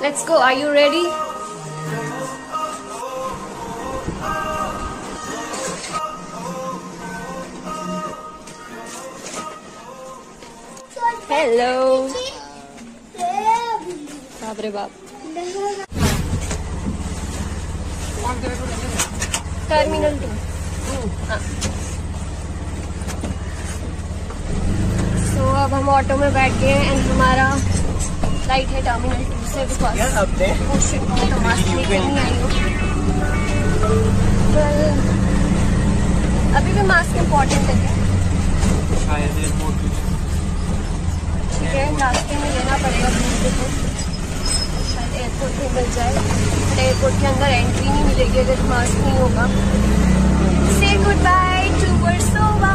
Let's go. Are you ready? Hello. बाप रे बाप टर्मिनल टू सो अब हम ऑटो में बैठ गए हैं एंड हमारा फ़्लाइट है टर्मिनल टू oh shit, तो नहीं आई हूँ। अभी भी मास्क इम्पोर्टेंट है क्या? ठीक है रास्ते में लेना पड़ेगा को शायद एयरपोर्ट में मिल जाए। बट एयरपोर्ट के अंदर एंट्री नहीं मिलेगी अगर मास्क नहीं होगा। से गुड बाय टू वर्सोवा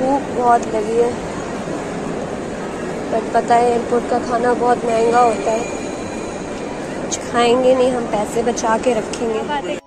भूख बहुत लगी है। बट पता है एयरपोर्ट का खाना बहुत महँगा होता है। कुछ खाएँगे नहीं, हम पैसे बचा के रखेंगे।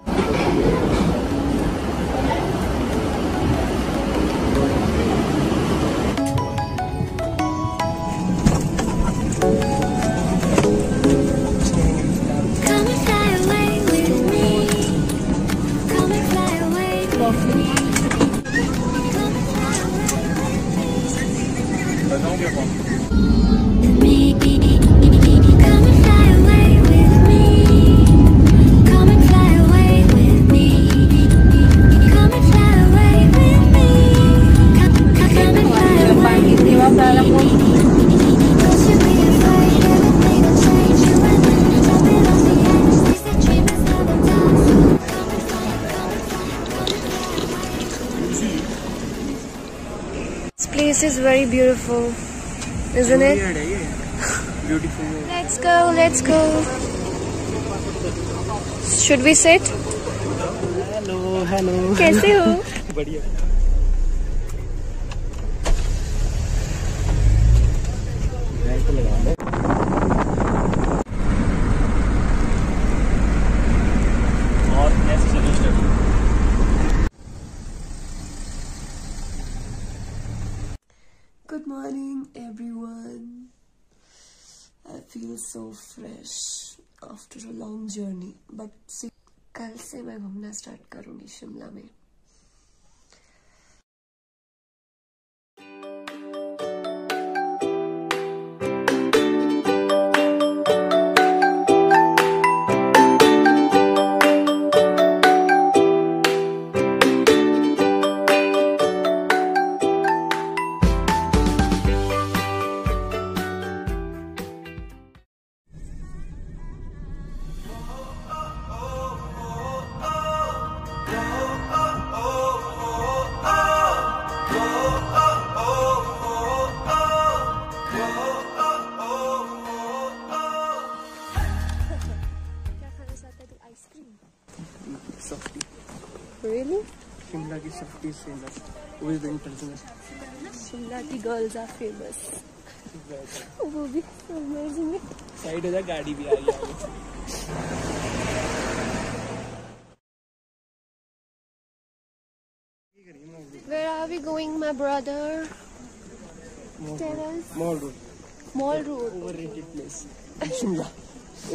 place is very beautiful, isn't it? Beautiful Let's go, let's go. Should we sit? Hello hello कैसे हो? बढ़िया लाइट लगा Feel so fresh after a long journey but कल से मैं घूमना स्टार्ट करूँगी शिमला में। की सफ्टी फ़ेमस वो भी विंटर्स में शिमला की गर्ल्स आर फ़ेमस वो भी समर्स में साइड हो जा गाड़ी भी आ रही है। Where are we going, my brother? Tell us. Mall Road Mall Road. Overrated place Shimla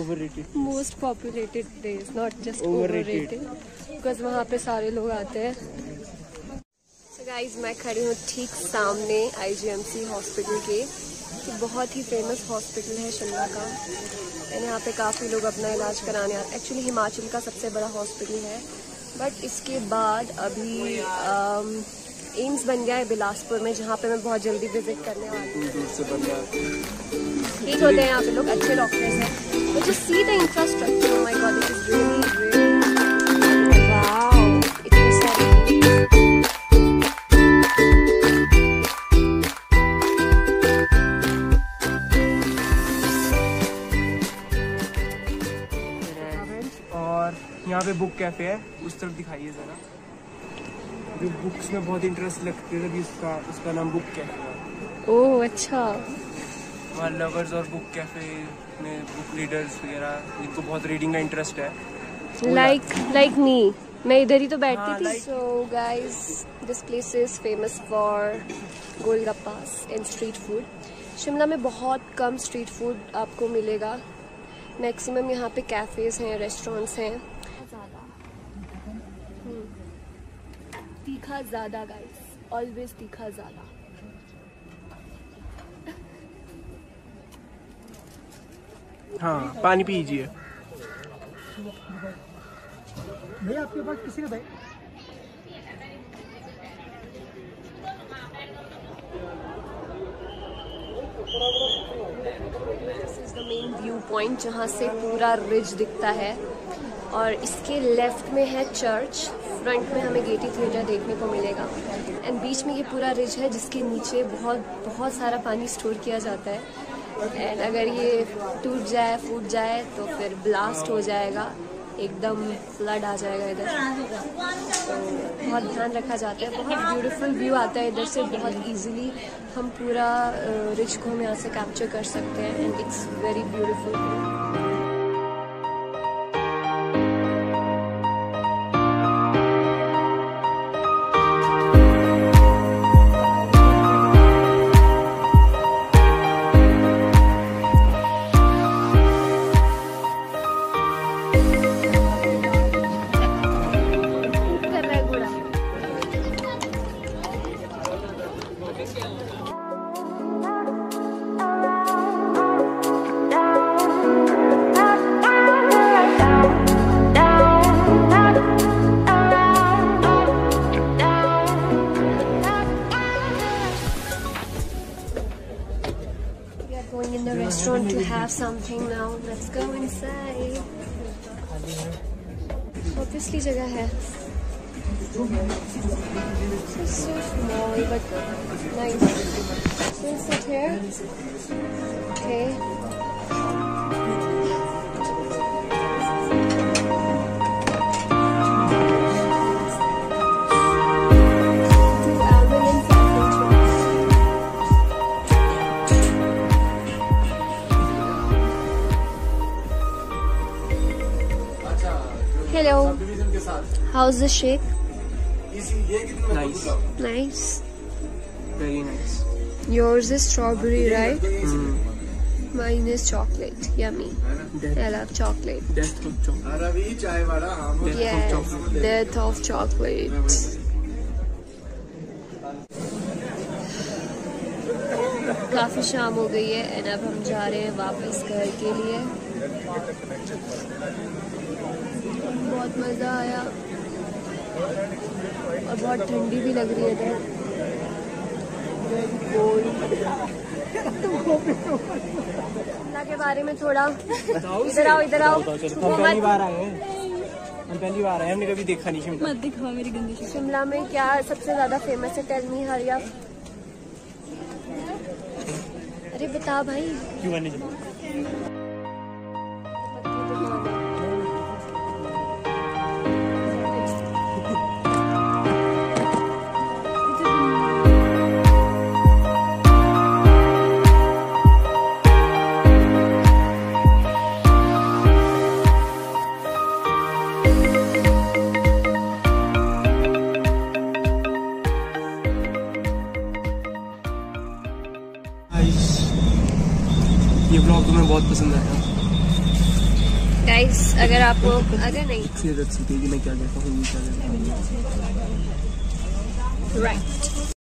overrated Most populated place, not just Overrated. overrated. Because वहाँ पे सारे लोग आते हैं. Guys, मैं खड़ी हूँ ठीक सामने IGMC हॉस्पिटल के कि बहुत ही फ़ेमस हॉस्पिटल है शिमला का। एंड यहाँ पे काफ़ी लोग अपना इलाज कराने आते हैं एक्चुअली हिमाचल का सबसे बड़ा हॉस्पिटल है। बट इसके बाद अभी आम, एम्स बन गया है बिलासपुर में जहाँ पे मैं बहुत जल्दी विज़िट करने वाली हूँ। हैं ठीक होते हैं यहाँ पे लोग अच्छे डॉक्टर्स हैं just see the infrastructure god it is really पे बुक कैफ़े है उस तरफ़ दिखाइए ज़रा। जो बुक्स में बहुत इंटरेस्ट लगते है तभी उसका उसका नाम बुक कैफ़े है। ओह अच्छा। वहाँ लवर्स और बुक कैफ़े में बुक रीडर्स वगैरह जिनको बहुत रीडिंग का इंटरेस्ट है। लाइक लाइक मी मैं इधर ही तो बैठती हाँ, थी so guys this place is famous for golgappas and street food Shimla में बहुत कम स्ट्रीट फ़ूड आपको मिलेगा। मैक्सिमम यहाँ पे कैफ़ेज़ हैं रेस्टोरेंट्स हैं। तीखा ज़्यादा गाइस ऑलवेज तीखा ज़्यादा. हाँ पानी पीजिए। भैया आपके पास किसी का भाई? This is the main viewpoint जहाँ से पूरा रिज दिखता है। और इसके लेफ़्ट में है चर्च फ्रंट में हमें गेटी थिएटर देखने को मिलेगा। एंड बीच में ये पूरा रिज है जिसके नीचे बहुत बहुत सारा पानी स्टोर किया जाता है। एंड अगर ये टूट जाए, फूट जाए तो फिर ब्लास्ट हो जाएगा। एकदम फ्लड आ जाएगा इधर। तो बहुत ध्यान रखा जाता है। बहुत ब्यूटीफुल व्यू आता है इधर से। बहुत इजीली हम पूरा रिच को हम यहाँ से कैप्चर कर सकते हैं। And it's very beautiful in the restaurant to have something now. Let's go inside. Obviously जगह है. It's so small but nice. So we'll sit here. Okay. Hello how is the shake nice yours is strawberry right mine is chocolate yummy I love chocolate death of chocolate काफ़ी शाम हो गई है and अब हम जा रहे हैं वापस घर के लिए। बहुत मज़ा आया। और बहुत ठंडी भी लग रही है इधर। शिमला के बारे में थोड़ा। इधर आओ इधर आओ। हम पहली बार आए हैं। हम पहली बार आए हमने कभी देखा नहीं शिमला। मत दिखाओ मेरी गंदी शिमला में क्या सबसे ज़्यादा फ़ेमस है? टेल मी हरी अप अरे बता भाई। क्यों ब्लॉग तुम्हें बहुत पसंद आया। गाइस अगर आपको अगर नहीं। मैं क्या कहता हूँ क्या कहता हूँ राइट